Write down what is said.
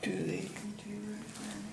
Do they? Do right Where